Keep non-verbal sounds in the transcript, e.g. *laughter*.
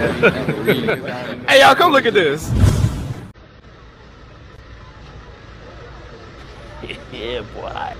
hey, y'all, come look at this. *laughs* yeah, boy.